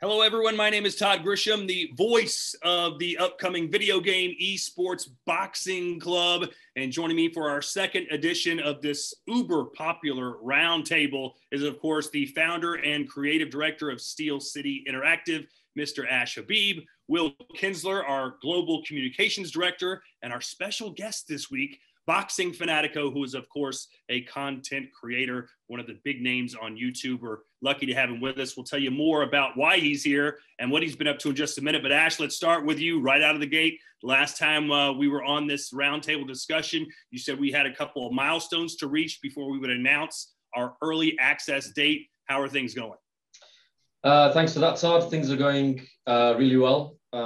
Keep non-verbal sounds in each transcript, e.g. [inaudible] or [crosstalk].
Hello, everyone. My name is Todd Grisham, the voice of the upcoming video game esports boxing club. And joining me for our second edition of this uber popular roundtable is, of course, the founder and creative director of Steel City Interactive, Mr. Ash Habib, Will Kinsler, our global communications director, and our special guest this week, Boxing Fanatico, who is, of course, a content creator, one of the big names on YouTube. We're lucky to have him with us. We'll tell you more about why he's here and what he's been up to in just a minute. But, Ash, let's start with you right out of the gate. Last time uh, we were on this roundtable discussion, you said we had a couple of milestones to reach before we would announce our early access date. How are things going? Uh, thanks for that, Todd. Things are going uh, really well, uh,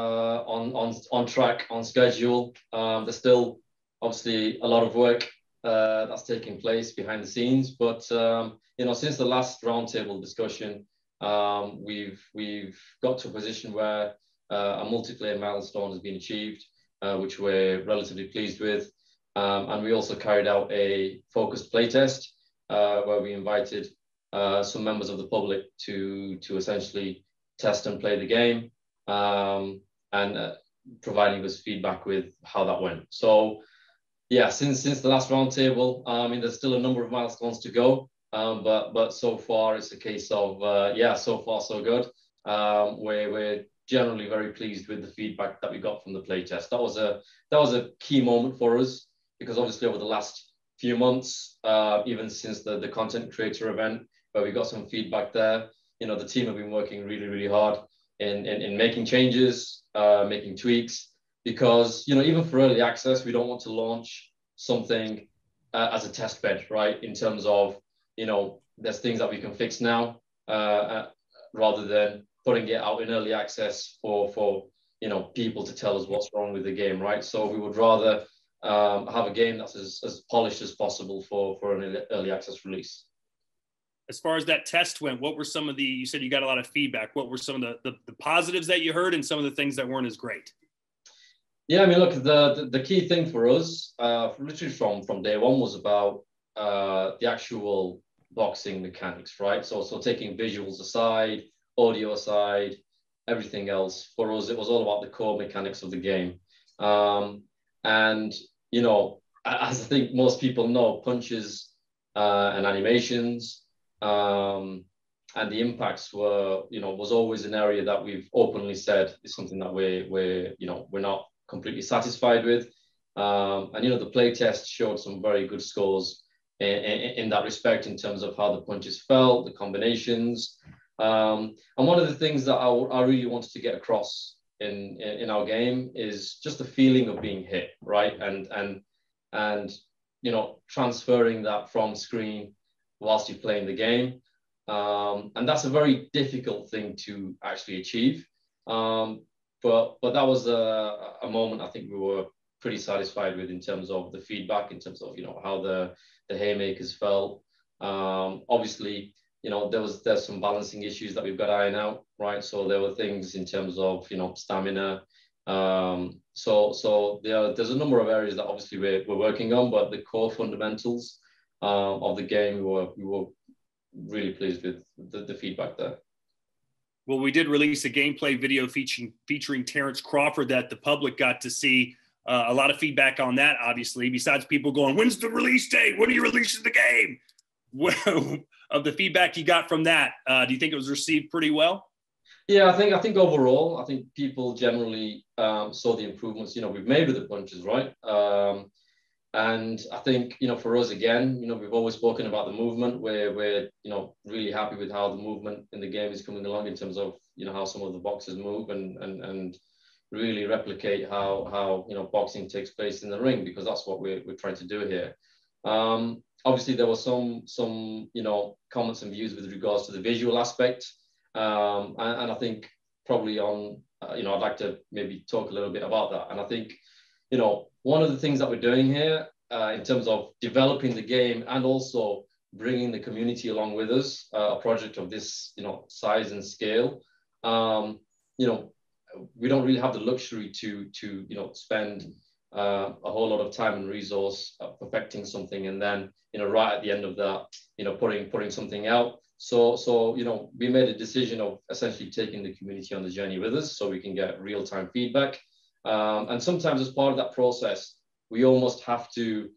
on, on, on track, on schedule. Um, there's still obviously a lot of work uh, that's taking place behind the scenes. But um, you know, since the last roundtable discussion, um, we've we've got to a position where uh, a multiplayer milestone has been achieved, uh, which we're relatively pleased with. Um, and we also carried out a focused playtest uh, where we invited uh, some members of the public to to essentially test and play the game, um, and uh, providing us feedback with how that went. So yeah, since since the last roundtable, I mean, there's still a number of milestones to go, um, but but so far it's a case of uh, yeah, so far so good. Um, we're we're generally very pleased with the feedback that we got from the playtest. That was a that was a key moment for us because obviously over the last few months, uh, even since the the content creator event where we got some feedback there, you know, the team have been working really really hard in in, in making changes, uh, making tweaks because you know even for early access we don't want to launch something uh, as a test bed right? In terms of you know there's things that we can fix now uh, uh, rather than putting it out in early access for for you know people to tell us what's wrong with the game right? So we would rather um, have a game that's as, as polished as possible for for an early access release. As far as that test went what were some of the you said you got a lot of feedback. What were some of the, the, the positives that you heard and some of the things that weren't as great yeah, I mean, look, the, the, the key thing for us, uh, literally from, from day one, was about uh, the actual boxing mechanics, right? So, so taking visuals aside, audio aside, everything else, for us, it was all about the core mechanics of the game. Um, and, you know, as I think most people know, punches uh, and animations um, and the impacts were, you know, was always an area that we've openly said is something that we're, we're you know, we're not completely satisfied with. Um, and you know, the play test showed some very good scores in, in, in, that respect in terms of how the punches felt, the combinations. Um, and one of the things that I, I really wanted to get across in, in, in our game is just the feeling of being hit, right? And and and you know, transferring that from screen whilst you're playing the game. Um, and that's a very difficult thing to actually achieve. Um, but but that was a, a moment I think we were pretty satisfied with in terms of the feedback, in terms of you know how the the haymakers felt. Um, obviously, you know there was there's some balancing issues that we've got iron out, right? So there were things in terms of you know stamina. Um, so so there, there's a number of areas that obviously we're, we're working on, but the core fundamentals um, of the game we were we were really pleased with the, the feedback there. Well, we did release a gameplay video featuring featuring Terence Crawford that the public got to see. Uh, a lot of feedback on that, obviously. Besides people going, "When's the release date? When are you releasing the game?" [laughs] Well, of the feedback you got from that, uh, do you think it was received pretty well? Yeah, I think I think overall, I think people generally um, saw the improvements. You know, we've made with the punches, right? Um, and I think, you know, for us again, you know, we've always spoken about the movement. We're, we're, you know, really happy with how the movement in the game is coming along in terms of, you know, how some of the boxes move and and and really replicate how how you know boxing takes place in the ring because that's what we're, we're trying to do here. Um, obviously, there were some some you know comments and views with regards to the visual aspect, um, and, and I think probably on uh, you know I'd like to maybe talk a little bit about that. And I think you know one of the things that we're doing here uh, in terms of developing the game and also bringing the community along with us, uh, a project of this, you know, size and scale, um, you know, we don't really have the luxury to, to you know, spend uh, a whole lot of time and resource uh, perfecting something and then, you know, right at the end of that, you know, putting, putting something out. So, so you know, we made a decision of essentially taking the community on the journey with us, so we can get real time feedback. Um, and sometimes, as part of that process, we almost have to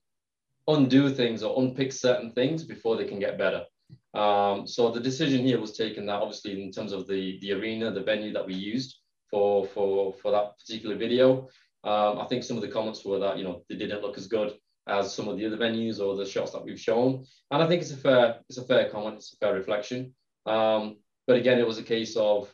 undo things or unpick certain things before they can get better. Um, so the decision here was taken that obviously in terms of the the arena, the venue that we used for for for that particular video, um, I think some of the comments were that you know they didn't look as good as some of the other venues or the shots that we've shown. And I think it's a fair, it's a fair comment, it's a fair reflection. Um, but again, it was a case of,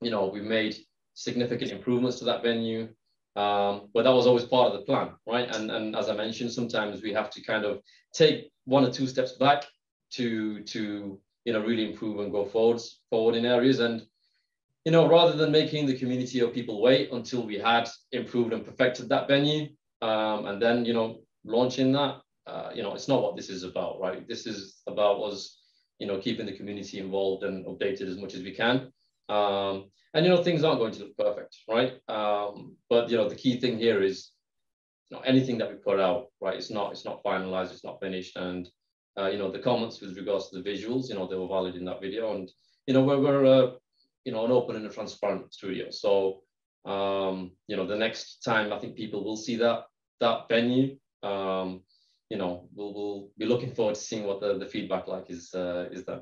you know, we've made significant improvements to that venue. Um, but that was always part of the plan, right? And, and as I mentioned, sometimes we have to kind of take one or two steps back to, to you know, really improve and go forwards, forward in areas. And, you know, rather than making the community of people wait until we had improved and perfected that venue, um, and then, you know, launching that, uh, you know, it's not what this is about, right? This is about us, you know, keeping the community involved and updated as much as we can. Um, and you know, things aren't going to look perfect, right? Um, but you know, the key thing here is, you know, anything that we put out, right? It's not, it's not finalized, it's not finished, and uh, you know, the comments with regards to the visuals, you know, they were valid in that video, and you know, we're, we're uh, you know, an open and a transparent studio, so um, you know, the next time I think people will see that that venue um, you know, we'll, we'll be looking forward to seeing what the, the feedback like is uh, is there.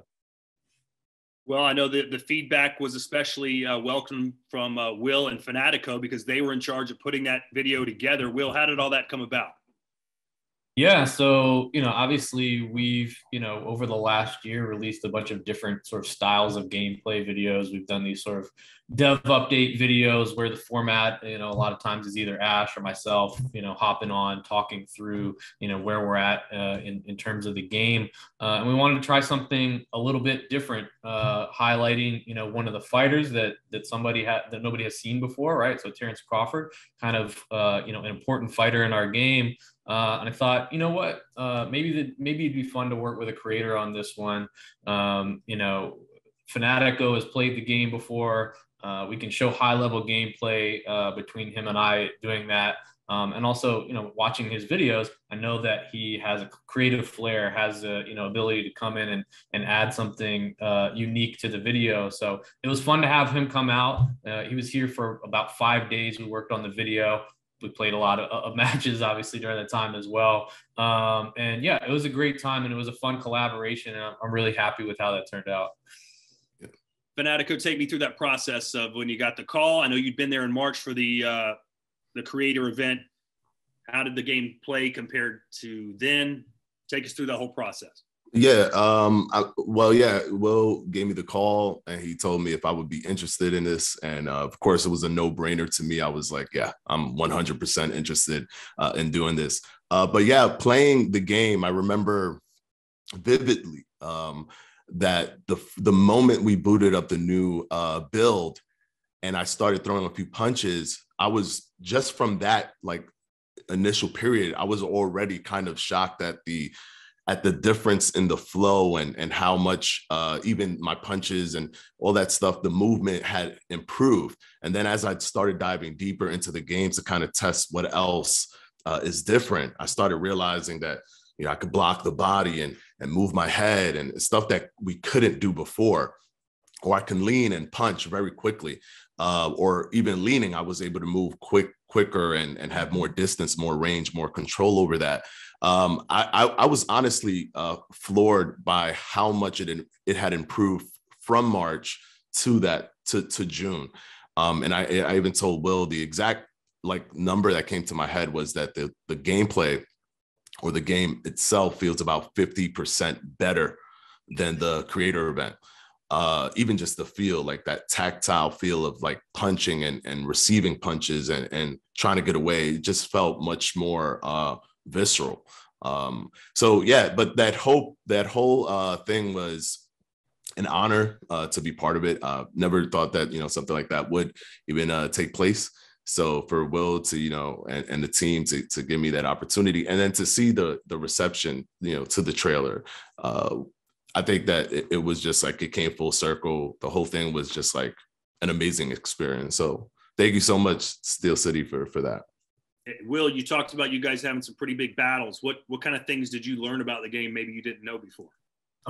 Well, I know that the feedback was especially uh, welcome from uh, Will and Fanatico because they were in charge of putting that video together. Will, how did all that come about? Yeah, so you know, obviously we've you know over the last year released a bunch of different sort of styles of gameplay videos. We've done these sort of dev update videos where the format, you know, a lot of times is either Ash or myself, you know, hopping on, talking through, you know, where we're at uh, in in terms of the game, uh, and we wanted to try something a little bit different, uh, highlighting you know one of the fighters that that somebody had that nobody has seen before, right? So Terence Crawford, kind of uh, you know an important fighter in our game. Uh, and I thought, you know what, uh, maybe the, maybe it'd be fun to work with a creator on this one. Um, you know, Fanatico has played the game before. Uh, we can show high level gameplay uh, between him and I doing that. Um, and also, you know, watching his videos, I know that he has a creative flair, has a you know ability to come in and and add something uh, unique to the video. So it was fun to have him come out. Uh, he was here for about five days. We worked on the video we played a lot of, of, [laughs] matches obviously during that time as well um, and yeah it was a great time and it was a fun collaboration and i'm, really happy with how that turned out fanatico take me through that process of when you got the call i know you'd been there in march for the uh, the creator event how did the game play compared to then take us through the whole process yeah. Um. I, well, yeah. Will gave me the call, and he told me if I would be interested in this, and uh, of course, it was a no-brainer to me. I was like, yeah, I'm 100% interested uh, in doing this. Uh, but yeah, playing the game, I remember vividly um, that the the moment we booted up the new uh, build, and I started throwing a few punches, I was just from that like initial period, I was already kind of shocked at the at the difference in the flow and and how much uh, even my punches and all that stuff, the movement had improved. And then as I started diving deeper into the game to kind of test what else uh, is different, I started realizing that you know I could block the body and and move my head and stuff that we couldn't do before, or I can lean and punch very quickly. Uh, or even leaning, I was able to move quick, quicker, and and have more distance, more range, more control over that um, I, I, I, was honestly uh, floored by how much it it had improved from March to that to to June. Um, and I, I even told Will the exact like number that came to my head was that the the gameplay or the game itself feels about 50% better than the creator event. Uh, even just the feel, like that tactile feel of like punching and, and receiving punches and, and trying to get away, just felt much more uh, visceral. Um, so yeah, but that hope, that whole uh, thing was an honor uh, to be part of it. Uh, never thought that you know something like that would even uh, take place. So for Will to you know and, and the team to, to give me that opportunity and then to see the the reception you know to the trailer, uh, I think that it, it was just like it came full circle. The whole thing was just like an amazing experience. So thank you so much, Steel City, for for that. Will, you talked about you guys having some pretty big battles. What what kind of things did you learn about the game maybe you didn't know before?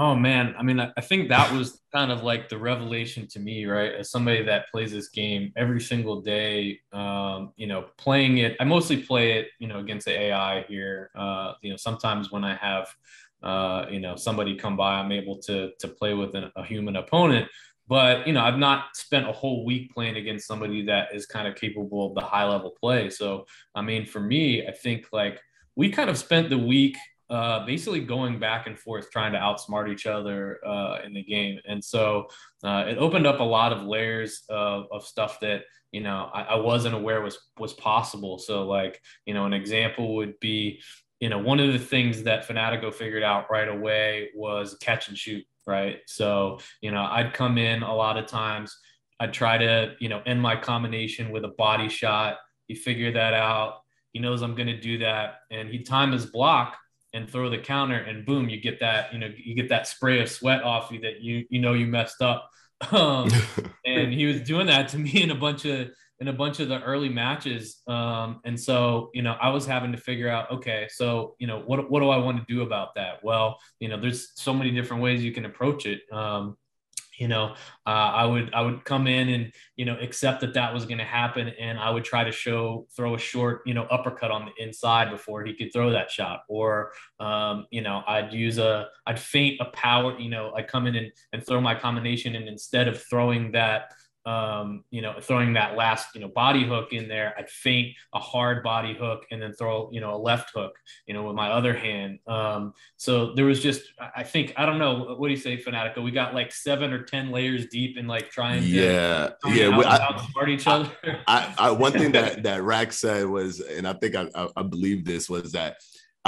Oh man, I mean, I think that was kind of like the revelation to me, right? As somebody that plays this game every single day, um, you know, playing it. I mostly play it, you know, against the AI here. Uh, you know, sometimes when I have, uh, you know, somebody come by, I'm able to to play with an, a human opponent. But you know, I've not spent a whole week playing against somebody that is kind of capable of the high level play. So, I mean, for me, I think like we kind of spent the week uh, basically going back and forth trying to outsmart each other uh, in the game. And so uh, it opened up a lot of layers of, of stuff that, you know, I, I, wasn't aware was, was possible. So like, you know, an example would be, you know, one of the things that Fanatico figured out right away was catch and shoot. Right. So, you know, I'd come in a lot of times, I'd try to, you know, end my combination with a body shot. He figured that out. He knows I'm going to do that. And he time his block and throw the counter and boom you get that you know you get that spray of sweat off you that you you know you messed up. [laughs] Um, [laughs] and he was doing that to me in a bunch of in a bunch of the early matches. Um, and so you know i was having to figure out okay so you know what, what do i want to do about that? Well you know there's so many different ways you can approach it. Um, you know uh, i would i would come in and you know accept that that was going to happen and i would try to show throw a short you know uppercut on the inside before he could throw that shot. Or um, you know i'd use a i'd feint a power you know i'd come in and, and throw my combination and instead of throwing that um, you know, throwing that last, you know, body hook in there, I'd feint a hard body hook and then throw, you know, a left hook, you know, with my other hand. Um, so there was just, I think, I don't know, what do you say, Fanatico? We got like seven or 10 layers deep in like trying to yeah, yeah, out, I, outsmart each other. I, I, [laughs] one thing that, that Rack said was, and I think I, I, I believe this was that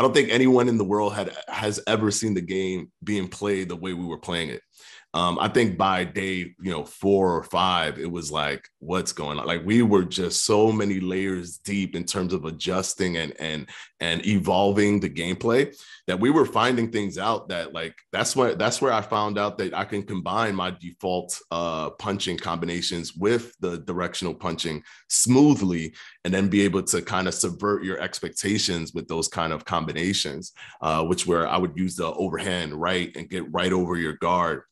I don't think anyone in the world had has ever seen the game being played the way we were playing it. Um, I think by day, you know, four or five, it was like, what's going on? Like we were just so many layers deep in terms of adjusting and and and evolving the gameplay that we were finding things out that like that's where that's where I found out that I can combine my default uh punching combinations with the directional punching smoothly and then be able to kind of subvert your expectations with those kind of combinations, uh, which where I would use the overhand right and get right over your guard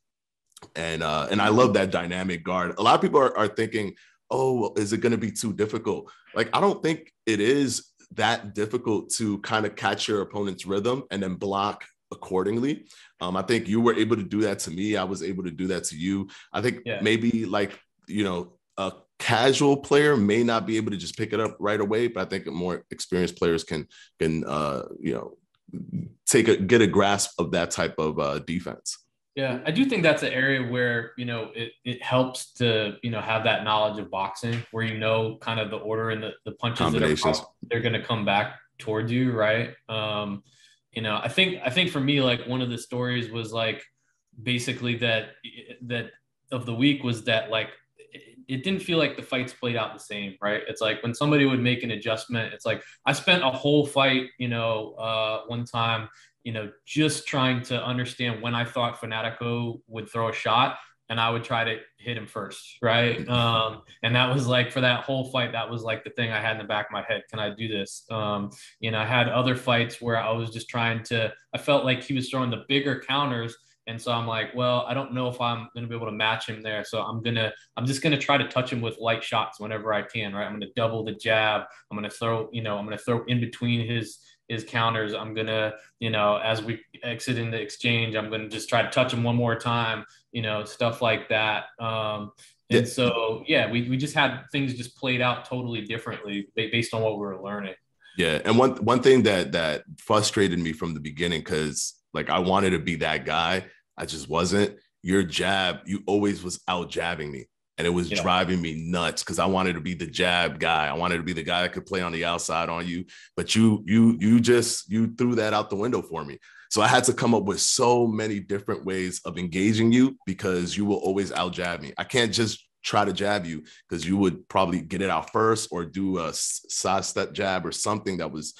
and uh, and I love that dynamic guard. A lot of people are, are thinking, oh, is it going to be too difficult? Like I don't think it is that difficult to kind of catch your opponent's rhythm and then block accordingly. Um, I think you were able to do that to me. I was able to do that to you. I think yeah. maybe like you know a casual player may not be able to just pick it up right away, but I think more experienced players can can uh, you know take a get a grasp of that type of uh, defense. Yeah, I do think that's an area where you know it, it helps to you know have that knowledge of boxing where you know kind of the order and the, the punches that are they're going to come back towards you, right? Um, you know, I think I think for me like one of the stories was like basically that that of the week was that like it didn't feel like the fights played out the same, right? It's like when somebody would make an adjustment, it's like I spent a whole fight, you know, uh, one time you know, just trying to understand when I thought Fanatico would throw a shot and I would try to hit him first, right? [laughs] Um, and that was like for that whole fight, that was like the thing I had in the back of my head. Can I do this? Um, you know, I had other fights where I was just trying to. I felt like he was throwing the bigger counters, and so I'm like, well, I don't know if I'm going to be able to match him there. So I'm gonna, I'm just gonna try to touch him with light shots whenever I can, right? I'm gonna double the jab. I'm gonna throw, you know, I'm gonna throw in between his his counters. I'm gonna, you know, as we exit in the exchange, I'm gonna just try to touch him one more time, you know, stuff like that. Um, and yeah. so, yeah, we, we just had things just played out totally differently based on what we were learning. Yeah, and one one thing that that frustrated me from the beginning because like I wanted to be that guy, I just wasn't. Your jab, you always was out jabbing me and it was yeah. driving me nuts because I wanted to be the jab guy. I wanted to be the guy that could play on the outside on you, but you you you just you threw that out the window for me. So I had to come up with so many different ways of engaging you because you will always out jab me. I can't just try to jab you because you would probably get it out first or do a side step jab or something that was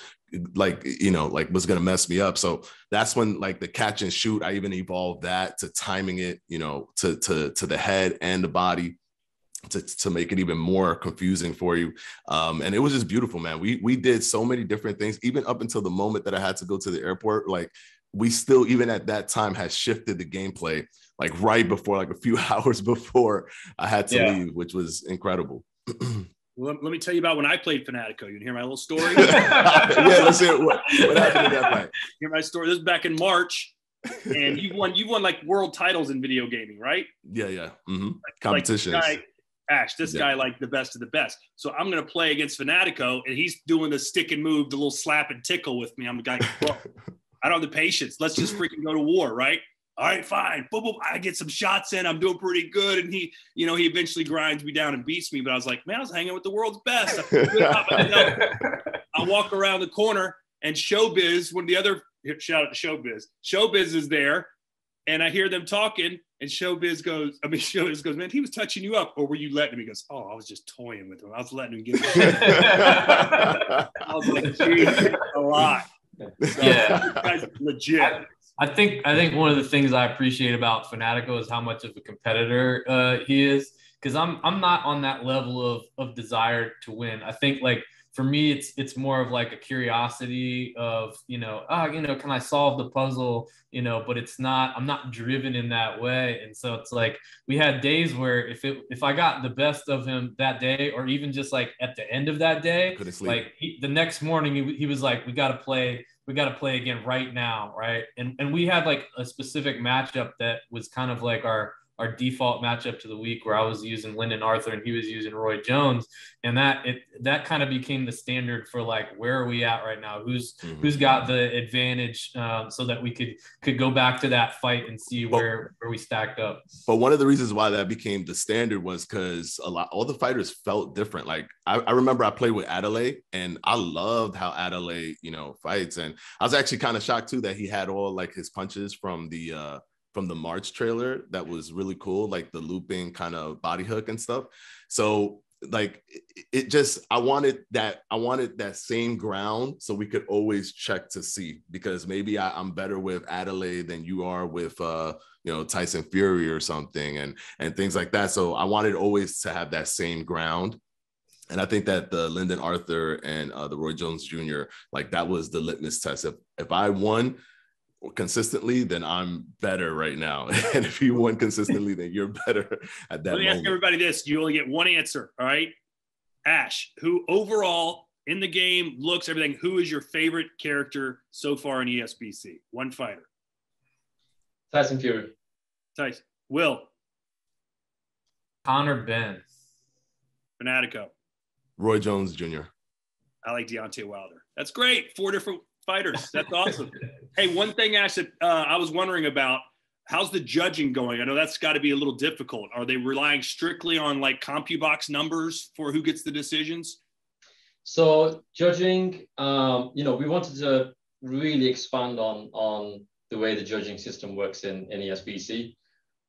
like you know like was gonna mess me up so that's when like the catch and shoot i even evolved that to timing it you know to to to the head and the body to, to make it even more confusing for you. Um, and it was just beautiful, man. We we did so many different things, even up until the moment that I had to go to the airport. Like we still even at that time had shifted the gameplay like right before like a few [laughs] hours before I had to yeah. leave, which was incredible. [clears throat] well, let, me tell you about when I played Fanatico. You hear my little [laughs] story? yeah, let's hear what, what happened in that fight. [laughs] Hear my story. This is back in March, and you won. You won like world titles in video gaming, right? Yeah, yeah. Mm-hmm. Competitions. Like Ash, this yeah. guy like the best of the best. So I'm gonna play against Fanatico, and he's doing the stick and move, the little slap and tickle with me. I'm like, bro, [laughs] I don't have the patience. Let's just freaking go to war, right? All right, fine. Boom, boom. I get some shots in. I'm doing pretty good. And he, you know, he eventually grinds me down and beats me. But I was like, man, I was hanging with the world's best. I walk around the corner and Showbiz, one of the other shout out to Showbiz. Showbiz is there, and I hear them talking. And Showbiz goes, I mean, [laughs] Showbiz goes, man, he was touching you up, or were you letting him? He goes, oh, I was just toying with him. I was letting him get. [laughs] I was like, geez, a lot. So, yeah, guy's legit. I, I, think I think one of the things I appreciate about Fanatico is how much of a competitor uh, he is. Because I'm I'm not on that level of of desire to win. I think like for me it's it's more of like a curiosity of you know ah you know can i solve the puzzle you know but it's not i'm not driven in that way and so it's like we had days where if it if i got the best of him that day or even just like at the end of that day like he, the next morning he, he was like we got to play we got to play again right now right? And and we had like a specific matchup that was kind of like our our default matchup to the week where I was using Lyndon Arthur and he was using Roy Jones. And that it that kind of became the standard for like where are we at right now? Who's mm-hmm. who's got the advantage um, so that we could could go back to that fight and see where where we stacked up. But one of the reasons why that became the standard was because a lot all the fighters felt different. Like I, I remember I played with Adelaide and I loved how Adelaide, you know, fights. And I was actually kind of shocked too that he had all like his punches from the uh from the March trailer that was really cool, like the looping kind of body hook and stuff. So like it just I wanted that I wanted that same ground so we could always check to see because maybe I, am better with Adelaide than you are with uh you know Tyson Fury or something and and things like that. So I wanted always to have that same ground. And I think that the Lyndon Arthur and uh, the Roy Jones Jr. like that was the litmus test. If if I won, consistently, then I'm better right now. [laughs] and if you won consistently, then you're better [laughs] at that. Let me moment. ask everybody this: you only get one answer. All right, Ash, who overall in the game looks everything. Who is your favorite character so far in ESBC? One fighter. Tyson Fury. Tyson. Will. Conor Benn. Fanatico. Roy Jones Jr. I like Deontay Wilder. That's great. Four different fighters. [laughs] That's awesome. hey, one thing, Ash, that uh, I was wondering about how's the judging going? I know that's got to be a little difficult. Are they relying strictly on like CompuBox numbers for who gets the decisions? So judging, um, you know, we wanted to really expand on on the way the judging system works in, in ESBC.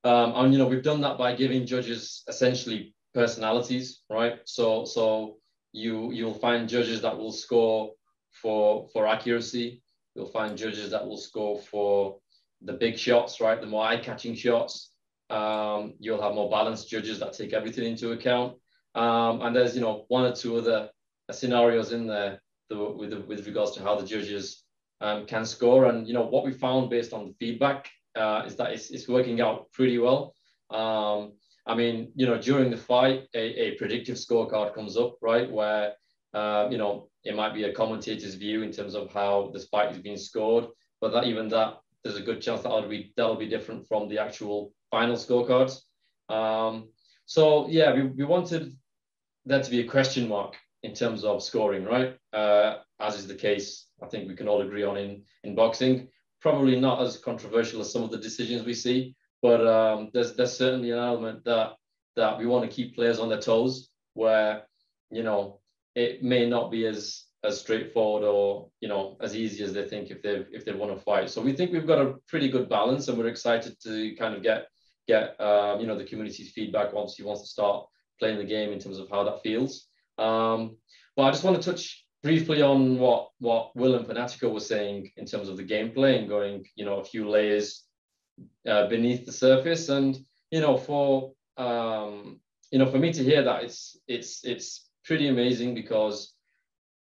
Um, and you know, we've done that by giving judges essentially personalities, right? So so you you'll find judges that will score for for accuracy. You'll find judges that will score for the big shots, right? The more eye-catching shots. Um, you'll have more balanced judges that take everything into account. Um, and there's you know one or two other scenarios in there the, with with regards to how the judges um, can score. And you know what we found based on the feedback uh, is that it's, it's working out pretty well. Um, I mean, you know, during the fight, a, a predictive scorecard comes up, right, where uh, you know it might be a commentator's view in terms of how the spike is being scored, but that even that there's a good chance that that'll be that'll be different from the actual final scorecards. Um, so yeah, we, we wanted there to be a question mark in terms of scoring, right? Uh, as is the case, I think we can all agree on in in boxing. Probably not as controversial as some of the decisions we see, but um, there's there's certainly an element that that we want to keep players on their toes, where you know it may not be as as straightforward or you know as easy as they think if they if they want to fight. So we think we've got a pretty good balance, and we're excited to kind of get get um, you know the community's feedback once he wants to start playing the game in terms of how that feels. Um, but I just want to touch briefly on what what Will and Fanatico were saying in terms of the gameplay and going you know a few layers uh, beneath the surface, and you know for um, you know for me to hear that it's it's it's pretty amazing because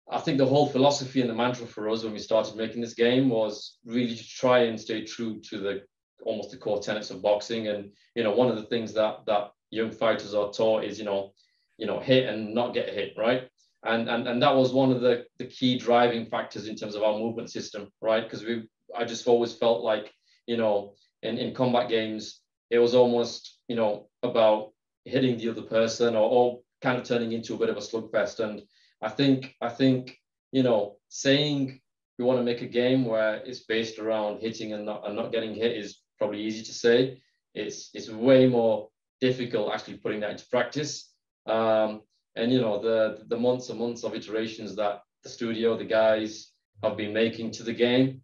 I think the whole philosophy and the mantra for us when we started making this game was really to try and stay true to the almost the core tenets of boxing. And you know, one of the things that that young fighters are taught is you know, you know, hit and not get hit, right? And and and that was one of the the key driving factors in terms of our movement system, right? Because we, I just always felt like you know, in in combat games, it was almost you know about hitting the other person or, or kind of turning into a bit of a slugfest and I think I think you know saying we want to make a game where it's based around hitting and not and not getting hit is probably easy to say. It's it's way more difficult actually putting that into practice. Um, and you know the the months and months of iterations that the studio, the guys have been making to the game,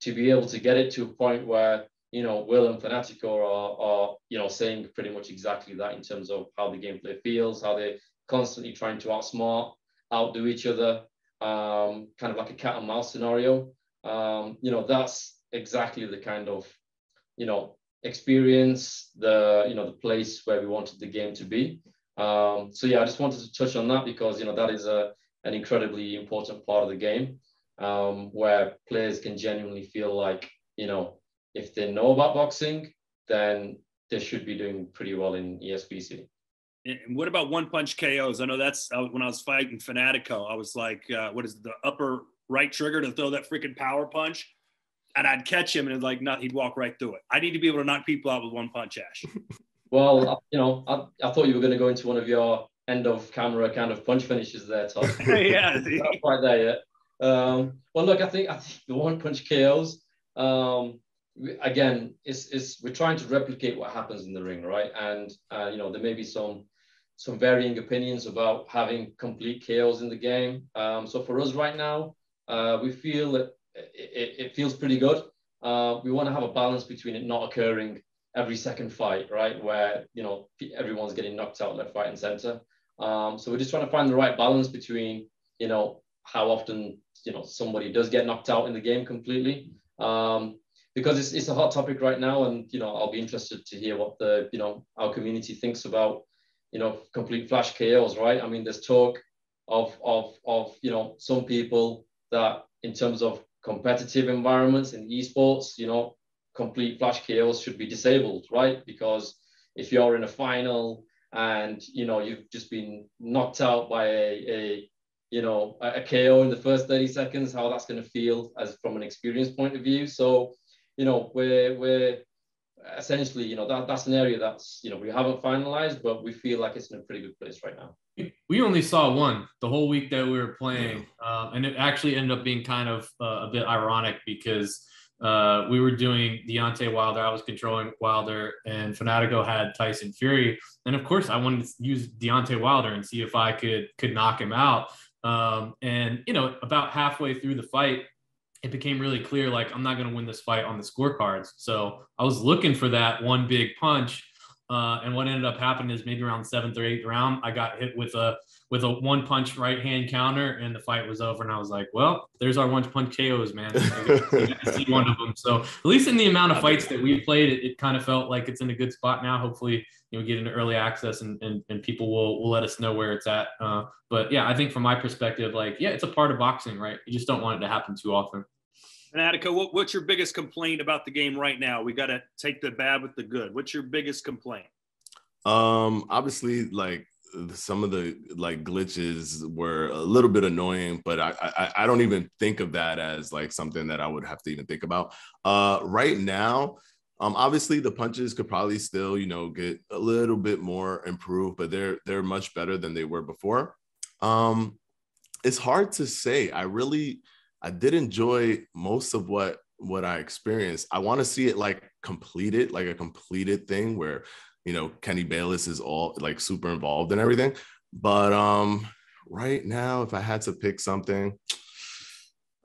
to be able to get it to a point where you know Will and Fanatico are, are you know saying pretty much exactly that in terms of how the gameplay feels, how they're constantly trying to outsmart outdo each other, um, kind of like a cat and mouse scenario. Um, you know, that's exactly the kind of, you know, experience, the, you know, the place where we wanted the game to be. Um, so yeah, I just wanted to touch on that because, you know, that is a, an incredibly important part of the game um, where players can genuinely feel like, you know, if they know about boxing, then they should be doing pretty well in ESBC. And what about one punch KOs? I know that's uh, when I was fighting Fanatico. I was like, uh, what is the upper right trigger to throw that freaking power punch? And I'd catch him and like, not, he'd walk right through it. I need to be able to knock people out with one punch, Ash. [laughs] well, you know, I, I thought you were going to go into one of your end of camera kind of punch finishes there, Todd. [laughs] yeah, not quite there yet. Um, well, look, I think I think the one punch KOs. Um, again, it's, it's we're trying to replicate what happens in the ring, right? And uh, you know, there may be some some varying opinions about having complete chaos in the game. Um, so for us right now, uh, we feel that it, it, feels pretty good. Uh, we want to have a balance between it not occurring every second fight, right? Where, you know, everyone's getting knocked out left, right, and center. Um, so we're just trying to find the right balance between, you know, how often, you know, somebody does get knocked out in the game completely. Um, because it's, it's a hot topic right now. And, you know, I'll be interested to hear what the, you know, our community thinks about you know, complete flash KOs, right? I mean, there's talk of of of you know some people that in terms of competitive environments in esports, you know, complete flash KOs should be disabled, right? Because if you're in a final and you know you've just been knocked out by a, a you know a, a KO in the first 30 seconds, how that's going to feel as from an experience point of view. So, you know, we're we're essentially, you know, that, that's an area that's, you know, we haven't finalized, but we feel like it's in a pretty good place right now. We only saw one the whole week that we were playing. Um, and it actually ended up being kind of uh, a bit ironic because uh, we were doing Deontay Wilder. I was controlling Wilder, and Fanatico had Tyson Fury. And of course, I wanted to use Deontay Wilder and see if I could could knock him out. Um, and you know, about halfway through the fight, it became really clear like I'm not going to win this fight on the scorecards. So I was looking for that one big punch. Uh, and what ended up happening is maybe around seventh or eighth round, I got hit with a with a one punch right hand counter, and the fight was over. And I was like, "Well, there's our one punch KOs, man." [laughs] see one of them. So at least in the amount of fights that we played, it, it kind of felt like it's in a good spot now. Hopefully, you know, get into early access, and and, and people will will let us know where it's at. Uh, but yeah, I think from my perspective, like, yeah, it's a part of boxing, right? You just don't want it to happen too often. Fanatico, what, what's your biggest complaint about the game right now? We got to take the bad with the good. What's your biggest complaint? Um, obviously, like some of the like glitches were a little bit annoying, but I, I I don't even think of that as like something that I would have to even think about. Uh, right now, um, obviously the punches could probably still you know get a little bit more improved, but they're they're much better than they were before. Um, it's hard to say. I really I did enjoy most of what what I experienced. I want to see it like completed, like a completed thing where you know Kenny Bayless is all like super involved and everything. But um right now, if I had to pick something,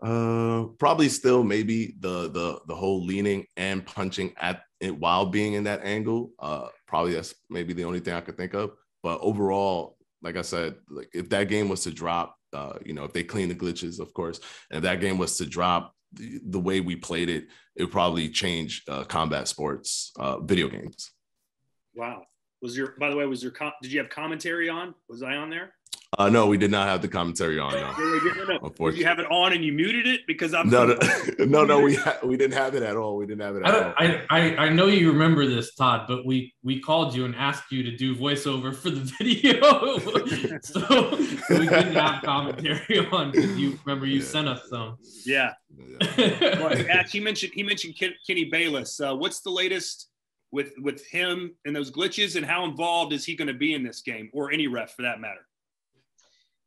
uh probably still maybe the the the whole leaning and punching at it while being in that angle. Uh probably that's maybe the only thing I could think of. But overall, like I said, like if that game was to drop uh, you know, if they clean the glitches, of course. And if that game was to drop the, the way we played it, it would probably change uh, combat sports uh, video games. Wow. Was your, by the way, was your, did you have commentary on? Was I on there? Uh, no, we did not have the commentary on. No, no, no, you have it on and you muted it because I'm no, no, [laughs] no, no. We ha- we didn't have it at all. We didn't have it. At I, all. I, I I know you remember this, Todd, but we we called you and asked you to do voiceover for the [laughs] video, [laughs] so we didn't have commentary on. You remember you yeah. sent us some. Yeah. yeah. well, he mentioned he mentioned Kenny Bayless. Uh, what's the latest? With with him and those glitches and how involved is he going to be in this game or any ref for that matter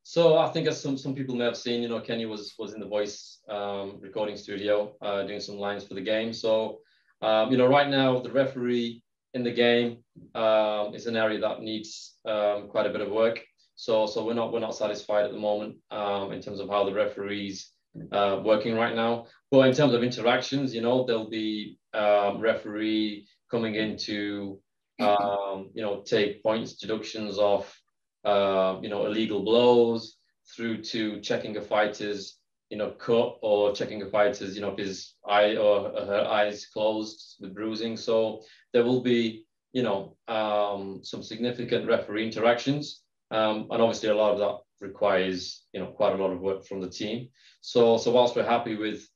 so I think as some, some people may have seen, you know, Kenny was was in the voice um, recording studio uh, doing some lines for the game. So, um, you know, right now the referee in the game um, is an area that needs um, quite a bit of work. So, so we're not we're not satisfied at the moment um, in terms of how the referees uh, working right now. But in terms of interactions, you know, there'll be um, referee coming in to you know take points deductions off uh, you know, illegal blows through to checking a fighter's, you know, cut or checking a fighter's, you know, his eye or her eyes closed with bruising. So there will be, you know, um, some significant referee interactions. Um, and obviously a lot of that requires, you know, quite a lot of work from the team. So, so whilst we're happy with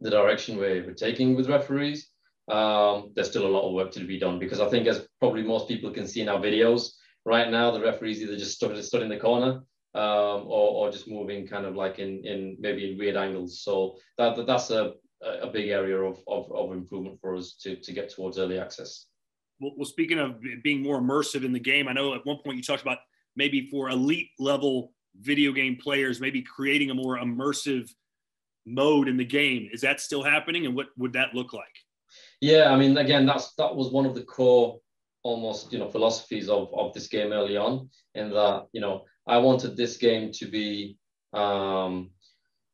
the direction we're, we're taking with referees, um, there's still a lot of work to be done because I think as probably most people can see in our videos, right now the referees either just stood, stood in the corner um, or, or just moving kind of like in, in maybe in weird angles. So that, that that's a, a big area of, of, of improvement for us to, to get towards early access. Well, well, speaking of being more immersive in the game, I know at one point you talked about maybe for elite level video game players, maybe creating a more immersive mode in the game. Is that still happening, and what would that look like? Yeah, I mean, again, that's that was one of the core almost you know philosophies of, of this game early on in that you know I wanted this game to be um,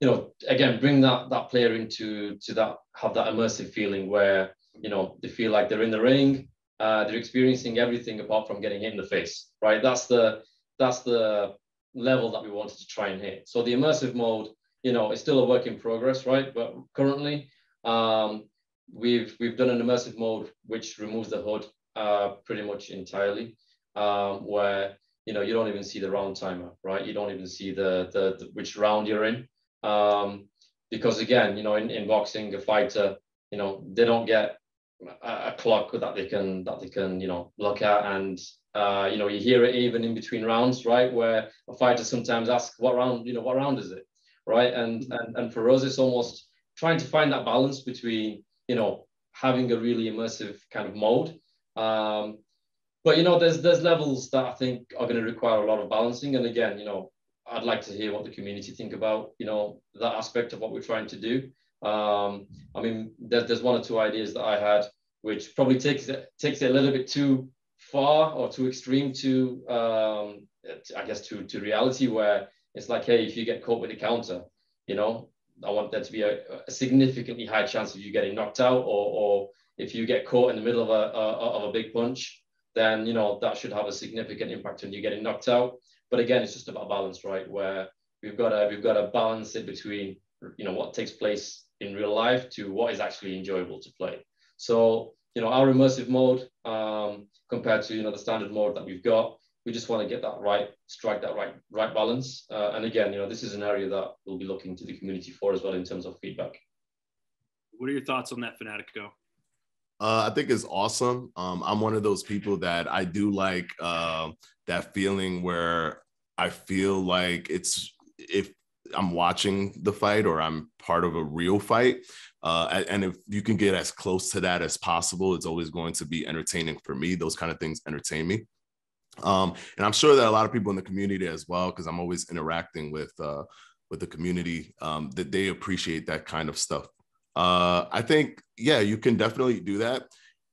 you know again bring that that player into to that have that immersive feeling where you know they feel like they're in the ring uh, they're experiencing everything apart from getting hit in the face right? That's the that's the level that we wanted to try and hit. So the immersive mode you know is still a work in progress right? But currently um, we've we've done an immersive mode which removes the HUD uh, pretty much entirely, um, where you know you don't even see the round timer, right? You don't even see the the, the which round you're in, um, because again, you know, in, in boxing, a fighter, you know, they don't get a, a clock that they can that they can you know look at and uh, you know, you hear it even in between rounds, right? Where a fighter sometimes asks, "What round? You know, what round is it?" Right? And and and for us, it's almost trying to find that balance between, you know, having a really immersive kind of mode, um, but you know, there's there's levels that I think are going to require a lot of balancing. And again, you know, I'd like to hear what the community think about you know that aspect of what we're trying to do. Um, I mean, there's there's one or two ideas that I had, which probably takes it takes it a little bit too far or too extreme to um, I guess to to reality where it's like, hey, if you get caught with a counter, you know, I want there to be a, a significantly high chance of you getting knocked out or or if you get caught in the middle of a, a, of a big punch, then you know that should have a significant impact on you getting knocked out. But again, it's just about balance, right? Where we've got to we've got to balance it between you know what takes place in real life to what is actually enjoyable to play. So you know our immersive mode um, compared to you know the standard mode that we've got, we just want to get that right, strike that right right balance. Uh, and again, you know this is an area that we'll be looking to the community for as well in terms of feedback. What are your thoughts on that, Fanatico? Uh, I think it's awesome. Um, I'm one of those people that I do like uh, that feeling where I feel like it's if I'm watching the fight or I'm part of a real fight. Uh, and if you can get as close to that as possible, it's always going to be entertaining for me. Those kind of things entertain me. Um, and I'm sure that a lot of people in the community as well, because I'm always interacting with uh, with the community, um, that they appreciate that kind of stuff uh, I think, yeah, you can definitely do that.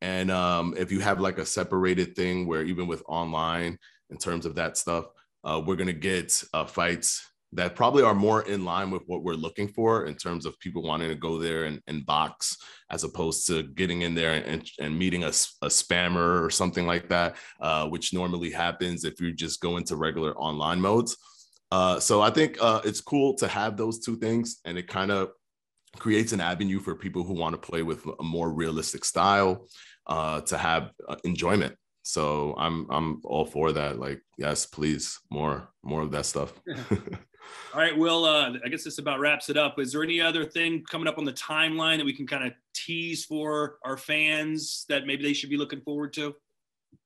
And um, if you have like a separated thing where even with online, in terms of that stuff, uh, we're to get uh, fights that probably are more in line with what we're looking for in terms of people wanting to go there and, and box as opposed to getting in there and, and meeting a, a spammer or something like that, uh, which normally happens if you just go into regular online modes. Uh, so I think uh, it's cool to have those two things, and it kind of creates an avenue for people who want to play with a more realistic style uh, to have uh, enjoyment. so I'm I'm all for that. Like, yes, please, more more of that stuff. [laughs] [laughs] all right, Will. Uh, I guess this about wraps it up. Is there any other thing coming up on the timeline that we can kind of tease for our fans that maybe they should be looking forward to?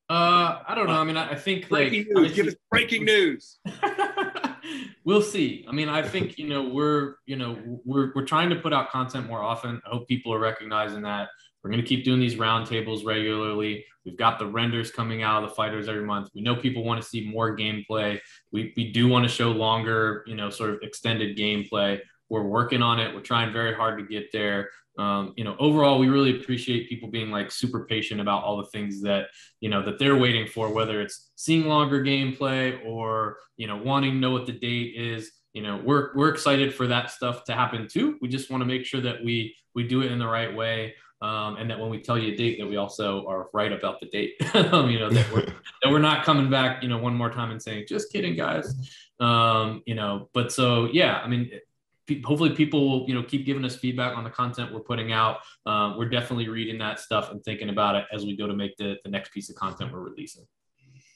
Uh, I don't know. I mean, I, I think breaking like news. Give us breaking news. [laughs] we'll see. I mean, I think you know we're you know we're we're trying to put out content more often. I hope people are recognizing that. We're going to keep doing these roundtables regularly. We've got the renders coming out of the fighters every month. We know people want to see more gameplay. We, we do want to show longer, you know, sort of extended gameplay. We're working on it. We're trying very hard to get there. Um, you know, overall, we really appreciate people being like super patient about all the things that, you know, that they're waiting for, whether it's seeing longer gameplay or, you know, wanting to know what the date is. You know, we're, we're excited for that stuff to happen too. We just want to make sure that we, we do it in the right way. Um, and that when we tell you a date, that we also are right about the date. [laughs] um, you know that we're [laughs] that we're not coming back, you know, one more time and saying, "Just kidding, guys." Um, you know, but so yeah, I mean, hopefully people will you know keep giving us feedback on the content we're putting out. Um, we're definitely reading that stuff and thinking about it as we go to make the the next piece of content we're releasing.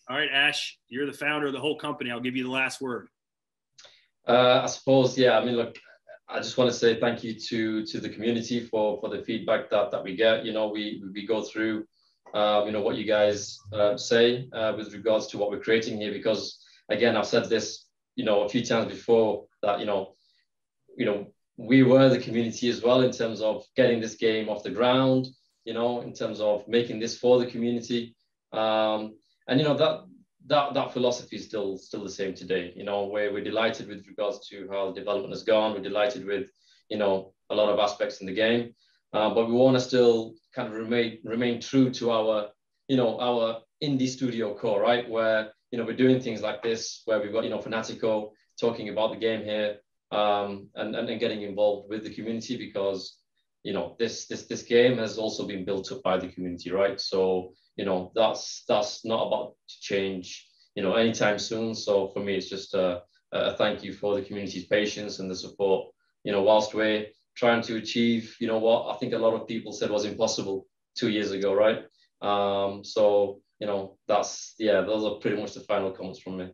All right, Ash, you're the founder of the whole company. I'll give you the last word. Uh, I suppose, yeah. I mean, look, I just want to say thank you to to the community for for the feedback that that we get. You know, we we go through, um, you know, what you guys uh, say uh, with regards to what we're creating here. Because again, I've said this, you know, a few times before that you know, you know, we were the community as well in terms of getting this game off the ground. You know, in terms of making this for the community. Um, and you know that that that philosophy is still still the same today. You know, we're we're delighted with regards to how the development has gone. We're delighted with you know a lot of aspects in the game, uh, but we want to still kind of remain remain true to our you know our indie studio core, right? Where you know we're doing things like this, where we've got you know Fanatico talking about the game here, um, and, and and getting involved with the community because you know this this this game has also been built up by the community, right? So you know that's that's not about to change you know anytime soon so for me it's just a, a thank you for the community's patience and the support you know whilst we're trying to achieve you know what i think a lot of people said was impossible two years ago right um so you know that's yeah those are pretty much the final comments from me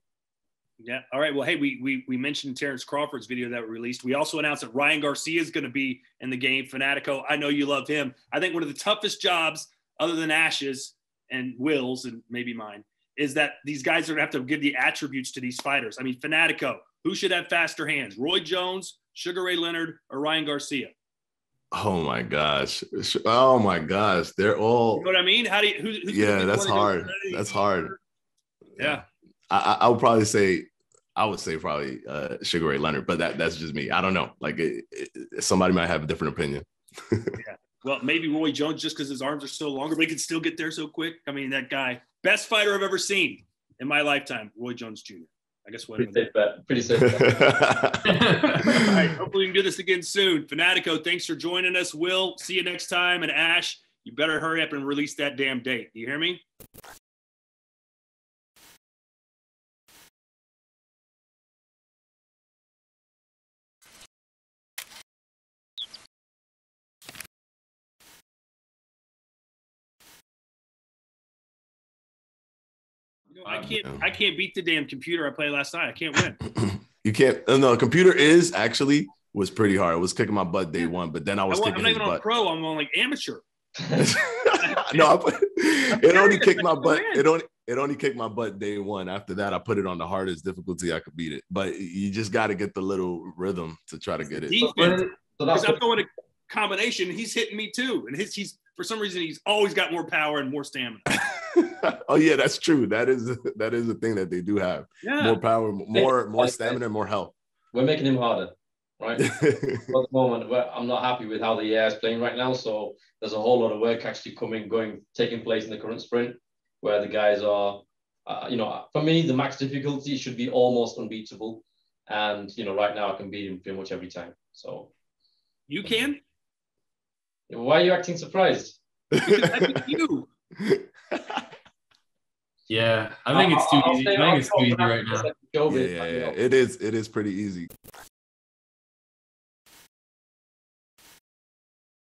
yeah. All right. Well, hey, we we we mentioned Terence Crawford's video that we released. We also announced that Ryan Garcia is going to be in the game. Fanatico. I know you love him. I think one of the toughest jobs, other than Ash's, and Will's and maybe mine is that these guys are gonna have to give the attributes to these fighters. I mean, Fanatico, who should have faster hands? Roy Jones, Sugar Ray Leonard, or Ryan Garcia? Oh my gosh! Oh my gosh! They're all. You know what I mean? How do you? Who, yeah, that's hard. That's hard. Yeah. I, I would probably say I would say probably uh, Sugar Ray Leonard, but that that's just me. I don't know. Like it, it, somebody might have a different opinion. [laughs] yeah. Well, maybe Roy Jones just because his arms are so longer, but he can still get there so quick. I mean, that guy, best fighter I've ever seen in my lifetime, Roy Jones Jr. I guess what pretty safe bet. Pretty safe [laughs] bet. All right, hopefully we can do this again soon. Fanatico, thanks for joining us. Will, see you next time. And Ash, you better hurry up and release that damn date. You hear me? I can't. I can't beat the damn computer I played last night. I can't win. [clears throat] you can't. Uh, no, computer is actually was pretty hard. It was kicking my butt day one, but then I was I, kicking I'm not even on pro. I'm on like amateur. [laughs] [laughs] no, I put, it only kicked my butt. It only it only kicked my butt day one. After that, I put it on the hardest difficulty I could beat it. But you just got to get the little rhythm to try to get it. Defense. So that's I'm going to combination. He's hitting me too, and his he's for some reason he's always got more power and more stamina. [laughs] [laughs] oh yeah, that's true. That is [laughs] that is a thing that they do have. Yeah. More power, more more stamina, more health. We're making him harder, right? [laughs] At the moment, I'm not happy with how the AI is playing right now. So there's a whole lot of work actually coming, going, taking place in the current sprint, where the guys are, uh, you know, for me the max difficulty should be almost unbeatable, and you know, right now I can beat him pretty much every time. So you can. Why are you acting surprised? Because I'm you. Yeah, I think it's too easy. I think it's too easy right now. Yeah, yeah, yeah. It is. It is pretty easy.